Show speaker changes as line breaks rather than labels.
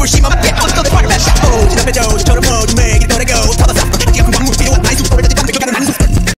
Hiroshima